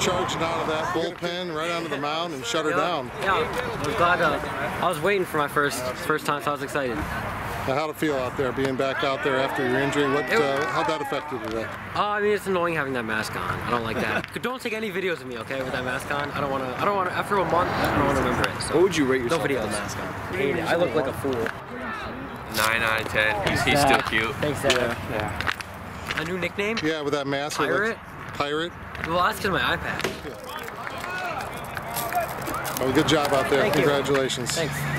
charging out of that bullpen right onto the mound and shut her down. Yeah, I was glad. Uh, I was waiting for my first first time, so I was excited. Now, how'd it feel out there, being back out there after your injury? What, uh, how'd that affect you today? Uh, I mean, it's annoying having that mask on. I don't like that. don't take any videos of me, okay, with that mask on. I don't want to. I don't want to. After a month, I don't want to remember it. So What would you rate no yourself? video of the mask on. I hate it. I look like a fool. Nine out of ten. He's, he's still cute. Thanks, Dad. Yeah. A new nickname? Yeah, with that mask. it Pirate? Pirate. Well, that's because my iPad. Well, good job out there. Thank you. Congratulations. Thanks.